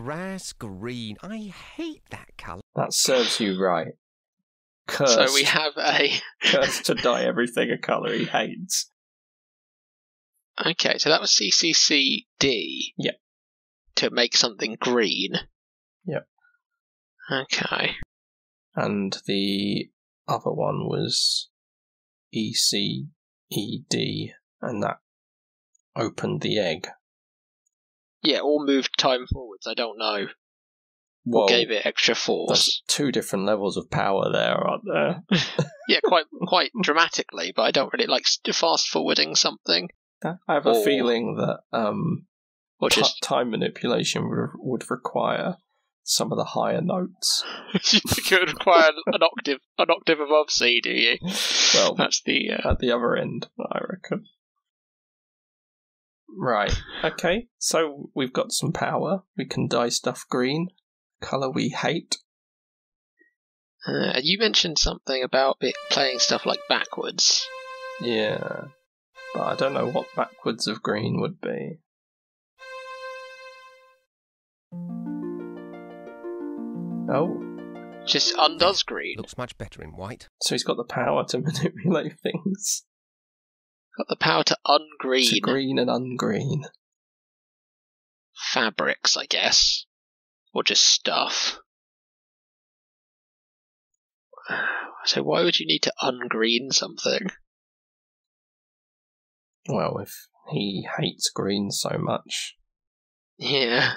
grass green. I hate that colour. That serves you right. Cursed, So we have a. cursed to dye everything a colour he hates. Okay, so that was CCCD. Yep. To make something green. Yep. Okay. And the other one was ECED, and that opened the egg. Yeah, or moved time forwards. I don't know. Well, Or gave it extra there's force. two different levels of power there, aren't there? Yeah, quite quite dramatically, but I don't really like fast forwarding something I have a Or- feeling that um, or just time manipulation would, would require some of the higher notes. you think it would require an octave an octave above C, do you? Well, That's the uh, at the other end, I reckon. Right. Okay. So we've got some power. We can dye stuff green, color we hate. uh, you mentioned something about it playing stuff like backwards. Yeah. But I don't know what backwards of green would be. Oh, Just undoes green. Looks much better in white. so he's got the power to manipulate things Got the power to ungreen. to green and ungreen. fabrics, I guess, or just stuff. So why would you need to ungreen something? Well, if he hates green so much, Yeah,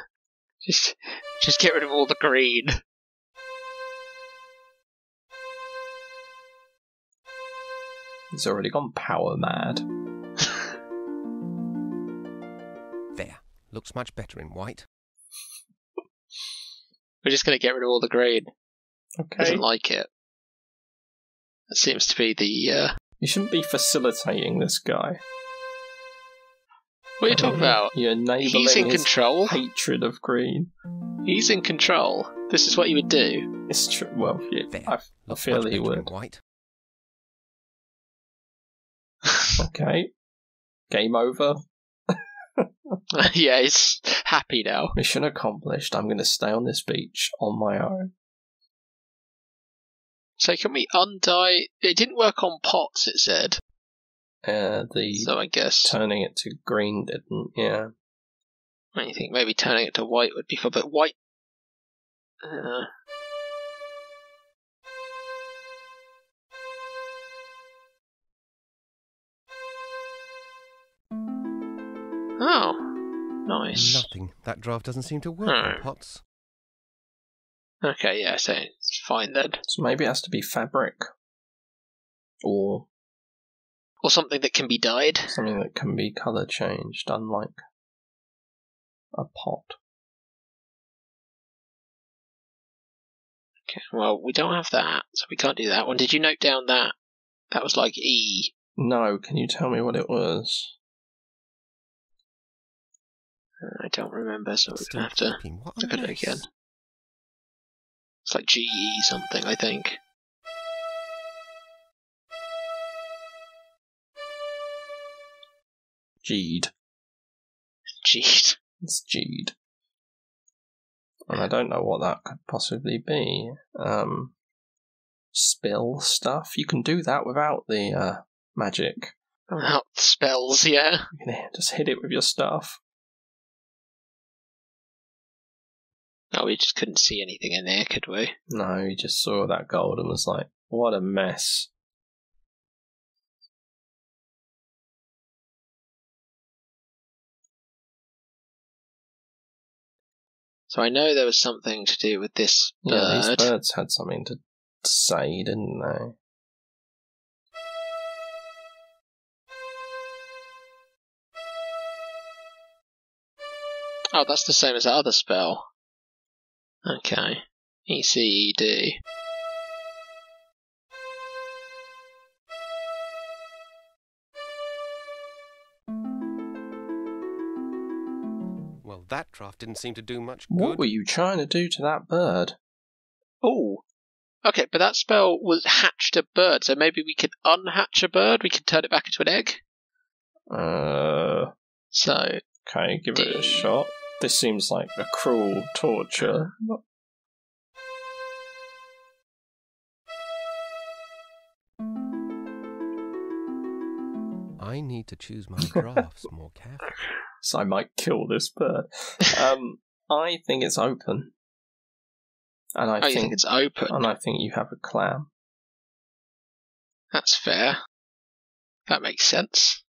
just just get rid of all the green. He's already gone power mad. There. Looks much better in white. We're just gonna get rid of all the green. Okay. Doesn't like it. That seems to be the. Uh, You shouldn't be facilitating this guy. what are you talking about? You're enabling He's in his control. hatred of green. He's in control. This is what you would do. It's true. Well, yeah, There. I, I feel much he would. white. Okay. Game over. yeah, he's happy now. Mission accomplished. I'm going to stay on this beach on my own. So can we undye? It didn't work on pots. It said. Uh, the So I guess. turning it to green didn't. Yeah. I think maybe turning it to white would be fun, but white. Uh, nice. Nothing. That draft doesn't seem to work Hmm. on pots. Okay, yeah, so it's fine then. So maybe it has to be fabric, or Or something that can be dyed. something that can be color changed, unlike a pot. Okay, well, we don't have that, so we can't do that one. Did you note down that? That was like E. No, can you tell me what it was? I don't remember, so we're gonna have to keeping. What a look at it again. It's like GE something, I think. Geed. Jeez. It's Geed. And I don't know what that could possibly be. Um, spill stuff. You can do that without the uh, magic. Without spells, yeah. You can just hit it with your staff. No, we just couldn't see anything in there, could we? No, you just saw that gold and was like, what a mess. So I know there was something to do with this bird. Yeah, these birds had something to say, didn't they? Oh, that's the same as that other spell. Okay. E C E D. Well, that draft didn't seem to do much good. What were you trying to do to that bird? Oh. Okay, but that spell was hatched a bird, so maybe we could unhatch a bird, we could turn it back into an egg. Uh, So okay, give it a shot. This seems like a cruel torture. I need to choose my drafts more carefully. So I might kill this bird. Um, I think it's open, and I oh, think, think it's open? and I think you have a clam. That's fair. That makes sense.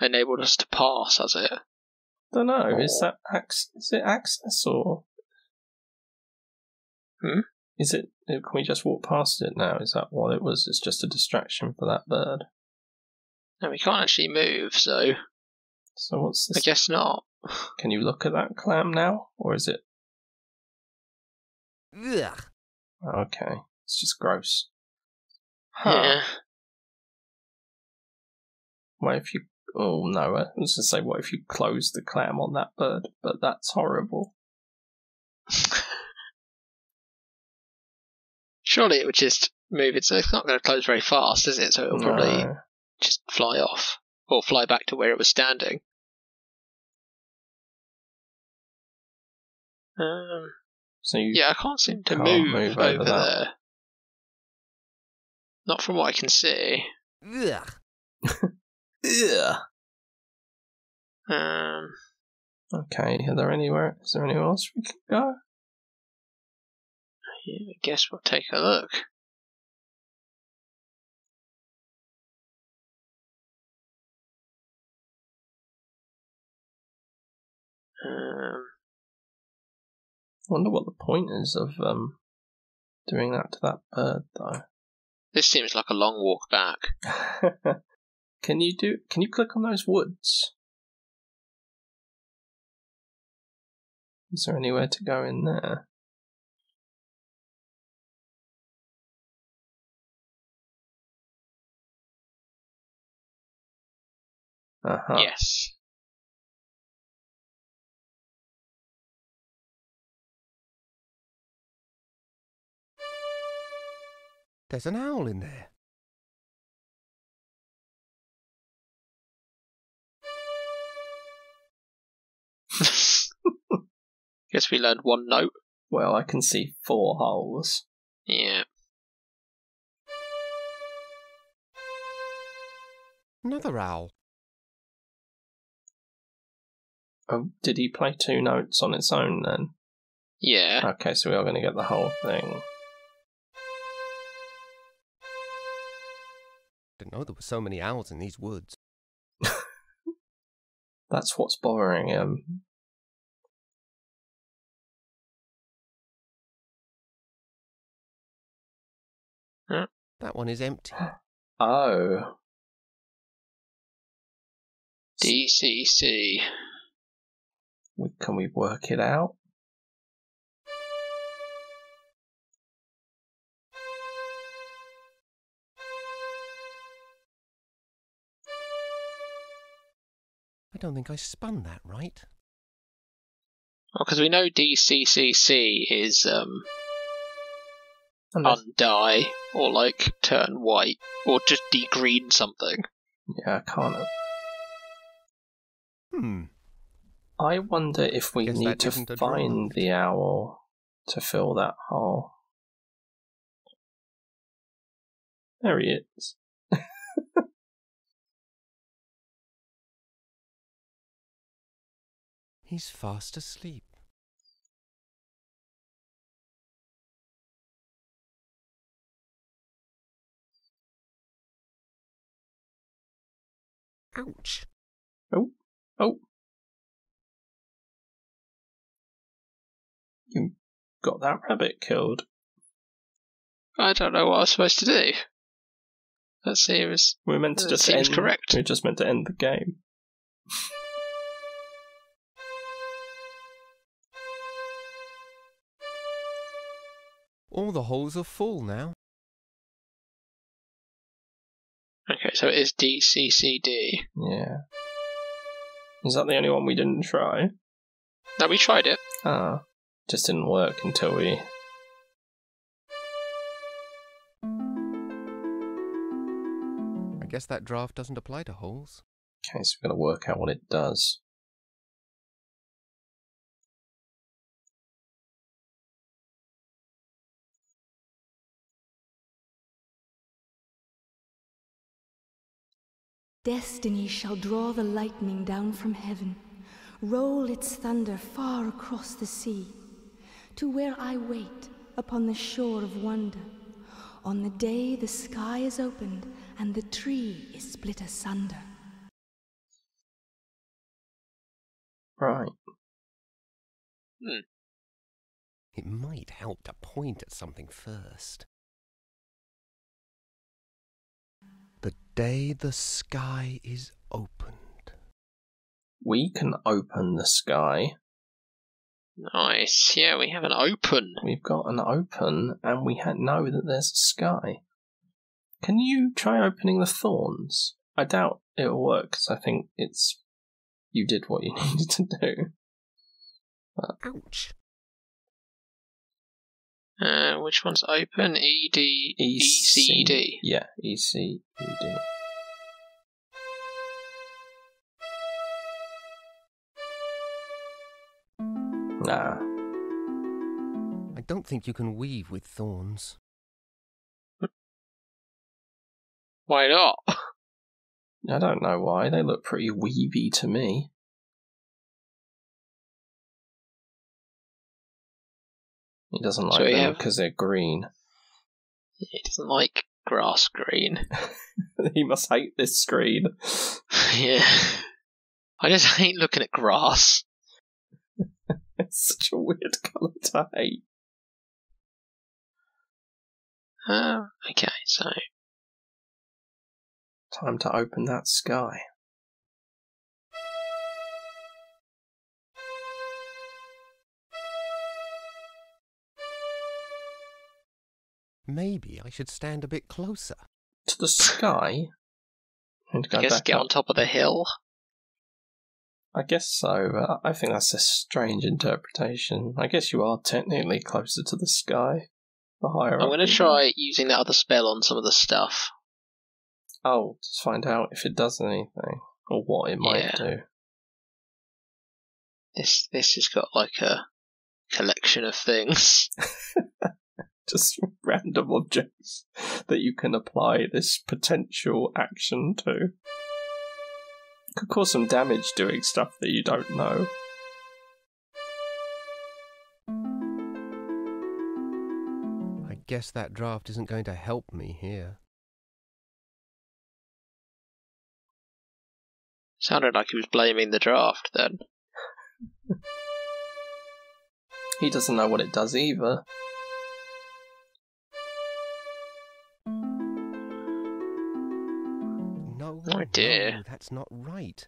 Enabled us to pass, has it? Don't know. Is that ac- is it access or? Hmm? Is it? Can we just walk past it now? Is that what it was? It's just a distraction for that bird. No, we can't actually move, so So what's this? I guess not. Can you look at that clam now, or is it? Ugh. Okay, it's just gross. Huh. Yeah. What if you? Oh no! I was gonna say, what if you close the clam on that bird? But that's horrible. Surely it would just move. It's, it's not going to close very fast, is it? So it'll probably No. just fly off or fly back to where it was standing. Um, So you, yeah, I can't seem to Can't move, move over, over that. there. Not from what I can see. Ugh. Ugh. Um, Okay, are there anywhere? Is there anywhere else we can go? yeah, I guess we'll take a look. Um, Wonder what the point is of um doing that to that bird, though. this seems like a long walk back. can you do? Can you click on those woods? Is there anywhere to go in there? Uh huh. Yes. There's an owl in there. Guess we learned one note. Well, I can see four holes. Yeah. Another owl. Oh, did he play two notes on its own then? Yeah. Okay, so we are going to get the whole thing. Didn't know there were so many owls in these woods. That's what's bothering him. That one is empty. Oh, DCC. can we work it out? I don't think I spun that right. Well, because we know DCCC is um, Unless- undie or like turn white or just degreen something. yeah, I can't. Hmm. I wonder if we Guess need to isn't a draw. find the owl to fill that hole. There he is. He's fast asleep. Ouch. Oh, oh. You got that rabbit killed. I don't know what I was supposed to do. That seems We're meant to That just seems end. correct. We're just meant to end the game. All the holes are full now. Okay. So it is DCCD. Yeah. Is that the only one we didn't try? No, we tried it. Ah, just didn't work until we. I guess that draft doesn't apply to holes. Okay, so we've got to work out what it does. Destiny shall draw the lightning down from heaven, roll its thunder far across the sea, to where I wait upon the shore of wonder, on the day the sky is opened and the tree is split asunder. Right. Hmm. It might help to point at something first. The day the sky is opened. We can open the sky. Nice. Yeah, we have an open. We've got an open, and we ha- know that there's a sky. Can you try opening the thorns? I doubt it'll work because I think it's you did what you needed to do. Ouch! Uh, which one's open? E D E C D. Yeah, E C E D. Nah, I don't think you can weave with thorns. Why not? I don't know why. They look pretty weavy to me. He doesn't like So them because they're green. He doesn't like grass green. he must hate this screen. yeah. I just hate looking at grass. It's such a weird colour to hate. Uh, okay, so Time to open that sky. Maybe I should stand a bit closer. To the sky? And go I guess back get up. on top of the hill. I guess so, but I think that's a strange interpretation. I guess you are technically closer to the sky. The higher I'm going to try using that other spell on some of the stuff. Oh, just find out if it does anything or what it might Yeah. do. This this has got like a collection of things. Just random objects that you can apply this potential action to. Could cause some damage doing stuff that you don't know. I guess that draft isn't going to help me here. Sounded like he was blaming the draft then. He doesn't know what it does either. Dear. no, that's not right.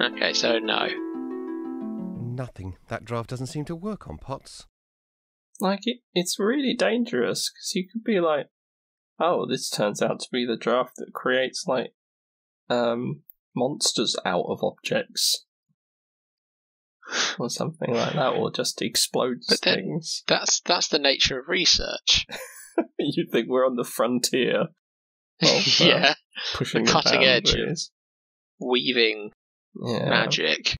Okay, so no. Nothing. That draft doesn't seem to work on pots. Like, it, it's really dangerous because you could be like, oh, this turns out to be the draft that creates, like, um, monsters out of objects. Or something like that, or just explodes But then- things. That's that's the nature of research. you think we're on the frontier, Well, uh, yeah, pushing The cutting edge of- weaving Yeah. magic.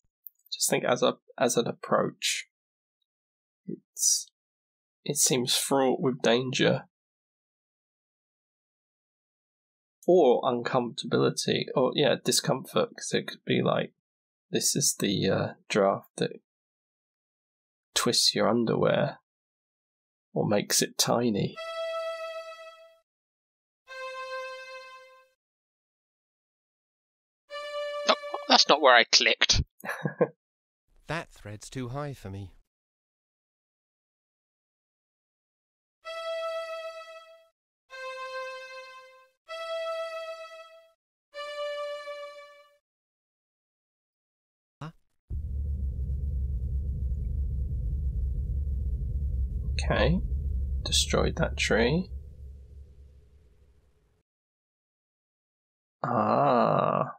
just think as a as an approach, it's it seems fraught with danger or uncomfortability, or yeah, discomfort because it could be like this is the uh, draft that twists your underwear or makes it tiny. Oh, that's not where I clicked. That thread's too high for me. Okay. Destroyed that tree. Ah.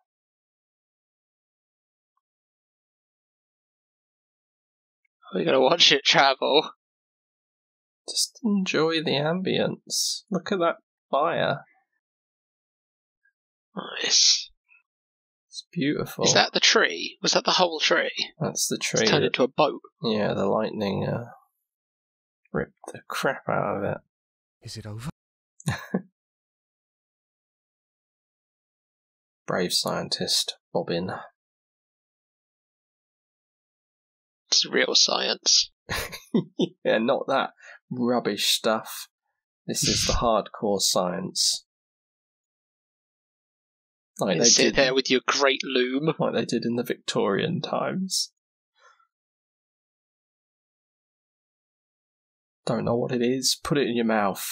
We're gonna watch it travel. Just enjoy the ambience. Look at that fire. Nice. It's beautiful. Is that the tree? Was that the whole tree? That's the tree. It's turned into a boat. Yeah, the lightning uh, ripped the crap out of it. Is it over? Brave scientist, Bobbin. It's real science. yeah, not that rubbish stuff. This is the hardcore science. Like you they sit did, there with your great loom. like they did in the Victorian times. Don't know what it is? Put it in your mouth.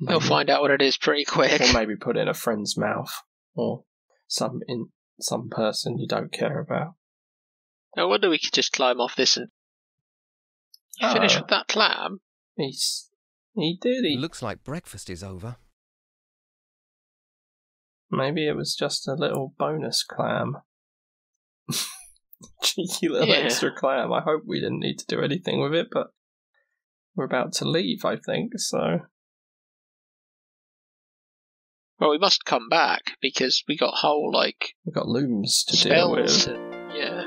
You'll find out what it is pretty quick. or maybe put it in a friend's mouth, or some in some person you don't care about. I wonder we could just climb off this and finish Oh. with that clam. He's he did. He Looks like breakfast is over. maybe it was just a little bonus clam. Cheeky little Yeah. extra clam. I hope we didn't need to do anything with it, but we're about to leave. I think so. Well, we must come back because we got whole like We've got looms to deal with. and- yeah.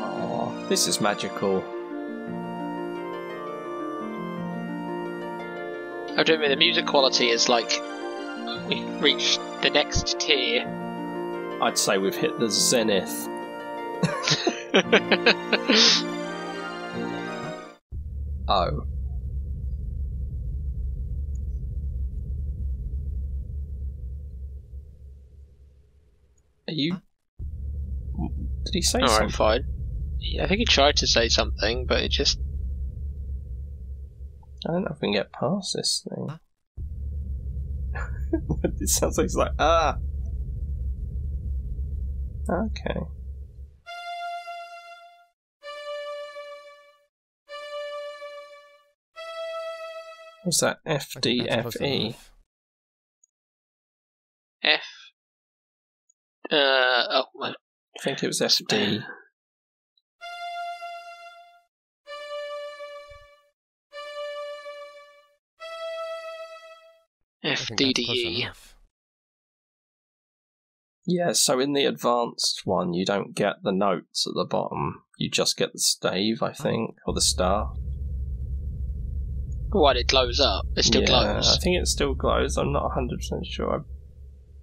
Oh, this is magical. I don't mean the music quality is like we reached the next tier. I'd say we've hit the zenith. Oh. Are you? Did he say All right, something? fine. Yeah, I think he tried to say something, but it just I don't know if we can get past this thing. it sounds like he's like ah. Okay. What's that? I think that's close FDFE. F. Uh oh, well, I think it was FD. I think that's close FDDE. Yeah, so in the advanced one, you don't get the notes at the bottom. You just get the stave, I think, or the star. What it glows up? It still yeah, glows. I think it still glows. I'm not 100% sure.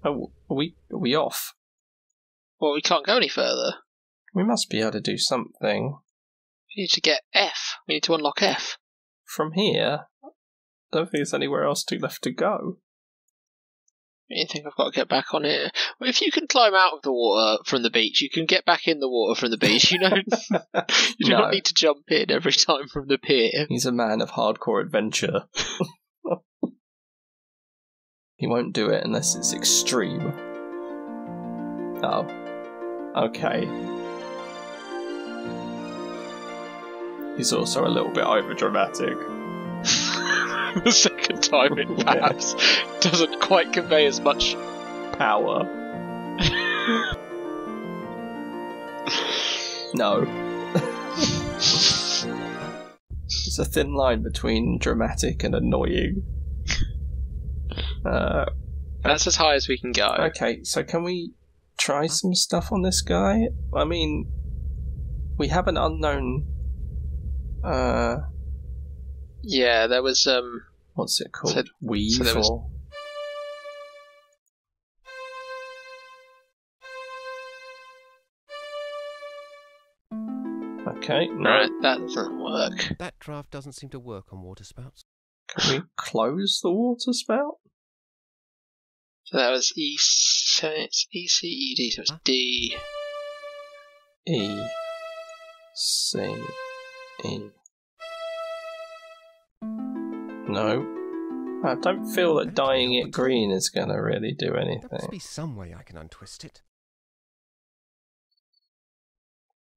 Oh, are we, are we off? Well, we can't go any further. We must be able to do something. We need to get F. We need to unlock F. From here, I don't think there's anywhere else to left to go. You think I've got to get back on here? Well, if you can climb out of the water from the beach, you can get back in the water from the beach. You know, you do No. not need to jump in every time from the pier. He's a man of hardcore adventure. he won't do it unless it's extreme. Oh. Okay. He's also a little bit overdramatic. the second time, it Yeah. perhaps doesn't quite convey as much. Power. no. it's a thin line between dramatic and annoying. Uh, That's as high as we can go. Okay, so can we try some stuff on this guy? I mean, we have an unknown. Uh, Yeah, there was um. what's it called? So- Weave so there was- or Okay, no. Right, that doesn't work. That draft doesn't seem to work on water spouts. Can we close the water spout? So that was E. So it's E C E D. So it's D. E C E. No. I don't feel that dyeing it green is going to really do anything. There must be some way I can untwist it.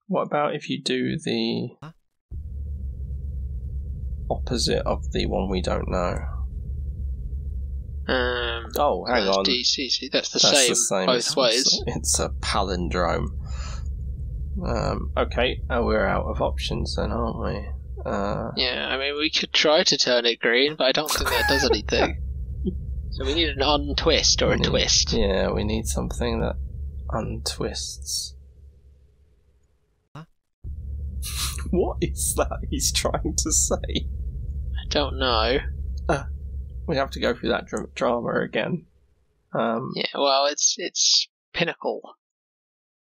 What about if you do the Huh? opposite of the one we don't know? Um, Oh, hang on. DCC. That's the, That's same, the same. both It's- ways. It's a palindrome. Um, okay, uh, we're out of options then, aren't we? Uh, Yeah, I mean, we could try to turn it green, but I don't think that does anything. so we need an untwist or a need- twist. Yeah, we need something that untwists. Huh? what is that he's trying to say? I don't know. We have to go through that dra- drama again. Um, Yeah, well, it's it's pinnacle.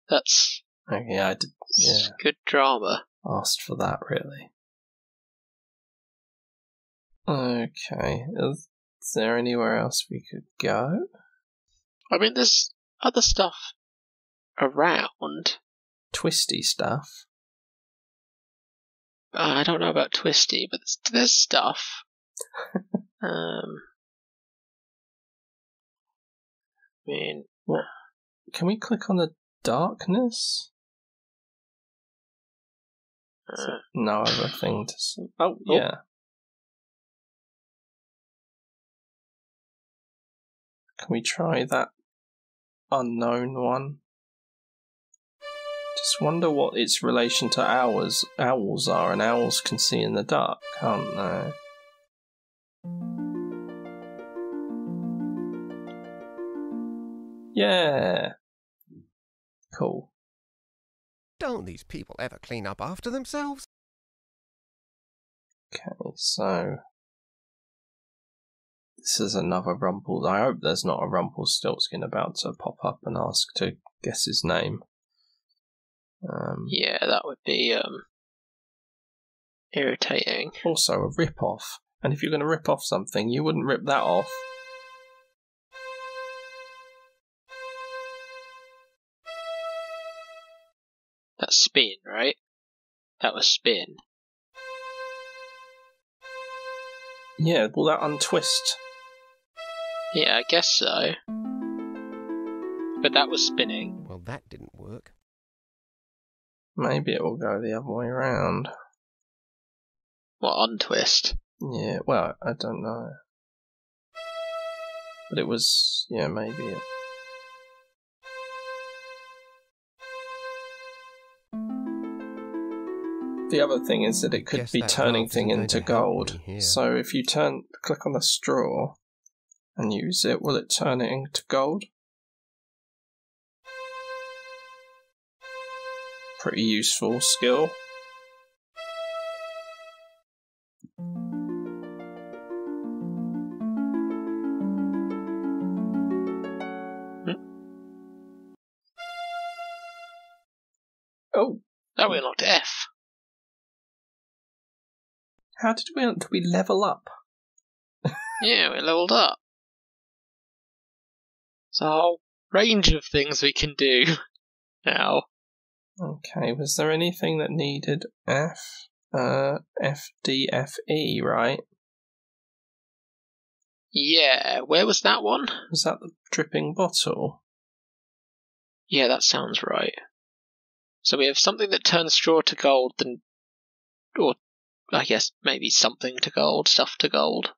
That's okay, I did Yeah. good drama. asked for that really. Okay, is, is there anywhere else we could go? I mean, there's other stuff around. Twisty stuff. Uh, I don't know about Twisty, but there's, there's stuff. um, I mean, what? Can we click on the darkness? uh, No other thing to see. Oh, Oh. yeah. Can we try that unknown one? Just wonder what its relation to owls owls are, and owls can see in the dark, can't they? Yeah. Cool. Don't these people ever clean up after themselves? Okay, so this is another Rumple. I hope there's not a Rumpelstiltskin about to pop up and ask to guess his name. Um, yeah, that would be um irritating. Also, a rip off. And if you're going to rip off something, you wouldn't rip that off. That's spin, right? That was spin. Yeah, will that untwist? Yeah, I guess so. But that was spinning. Well, that didn't work. Maybe it will go the other way around. What untwist? Yeah, well, I don't know. But it was, yeah, maybe it. The other thing is that it could Guess be turning thing into gold. So if you turn, click on the straw and use it, will it turn it into gold? Pretty useful skill. Hmm. Oh, Oh, we unlocked F. how did we did we level up? Yeah, we leveled up. There's a whole range of things we can do now. Okay, was there anything that needed F? Uh, F D F E, right? Yeah, where was that one? Was that the dripping bottle? Yeah, that sounds right. So we have something that turns straw to gold, then, or I guess maybe something to gold, stuff to gold.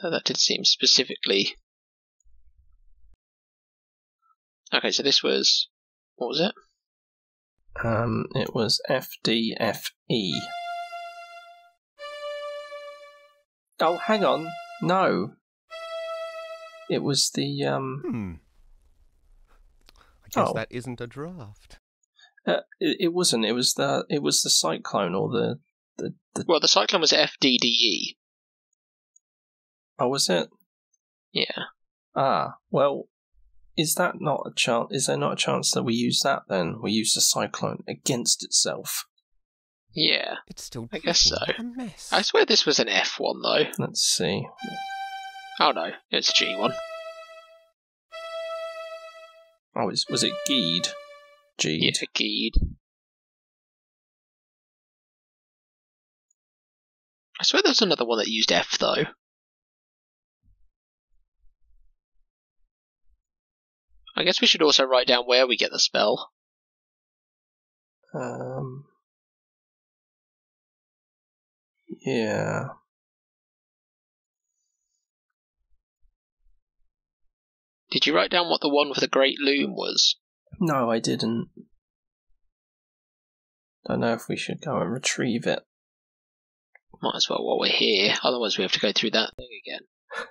Though that did seem specifically. Okay, so this was what was it? Um, it was F D F E. Oh, hang on. No. It was the um. Hmm. I guess Oh. that isn't a draft. Uh, it, it wasn't. It was the. It was the cyclone or the the the. Well, the cyclone was FDDE. Oh, was it? Yeah. Ah, well, is that not a chance? Is there not a chance that we use that then? We use the cyclone against itself. Yeah. It's still I guess so. A mess. I swear this was an F one though. Let's see. Oh no, it's G one. Oh, it's, was it Geed? Geed. Yeah, Geed. I swear there was another one that used F though. I guess we should also write down where we get the spell. Um. Yeah. Did you write down what the one with the great loom was? No, I didn't. Don't know if we should go and retrieve it. Might as well while we're here, otherwise we have to go through that thing again.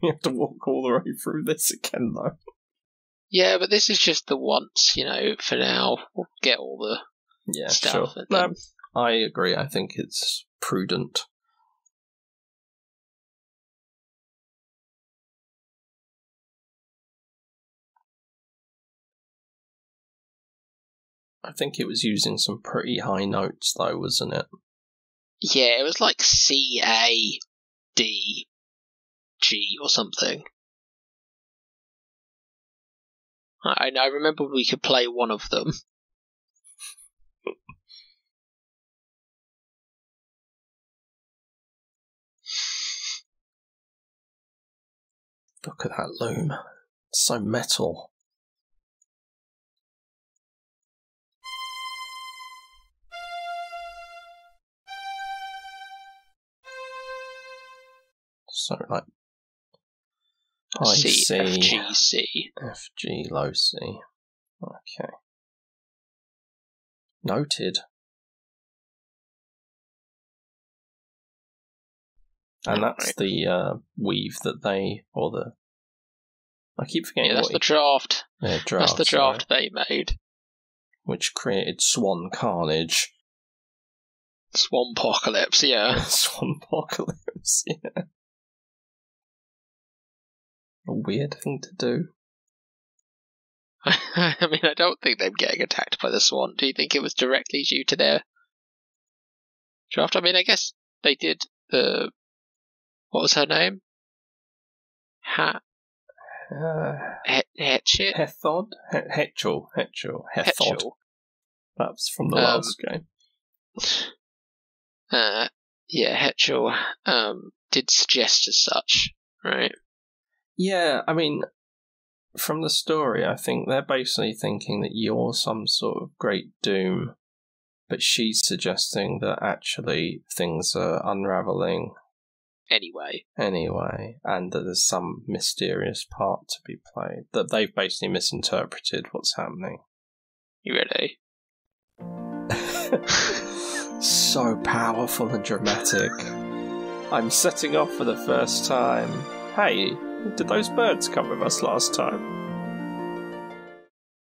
We have to walk all the way through this again, though. Yeah, but this is just the once, you know, for now. We'll get all the Yeah, stuff. sure. No, I agree. I think it's prudent. I think it was using some pretty high notes, though, wasn't it? Yeah, it was like C A D G or something. I, I remember we could play one of them. Look at that loom. It's so metal. So, like, I C see. F G C. F G low C. Okay. Noted. And that's the uh, weave that they, or the. I keep forgetting Yeah, that's the draft. yeah, That's the draft they made. which created Swan Carnage. Swampocalypse, yeah. Swan Apocalypse, yeah. A weird thing to do. I mean, I don't think them getting attacked by the swan. Do you think it was directly due to their draft? I mean, I guess they did the. What was her name? Ha. Uh? Hethod? He- Hetchel. Hetchel. Hethod. Hetchel. That's from the Um, last game. Uh, yeah, Hetchel um, did suggest as such, right? Yeah, I mean, from the story, I think they're basically thinking that you're some sort of great doom, but she's suggesting that actually things are unraveling Anyway, anyway, and that there's some mysterious part to be played. That they've basically misinterpreted what's happening. you ready? so powerful and dramatic. I'm setting off for the first time. Hey, did those birds come with us last time?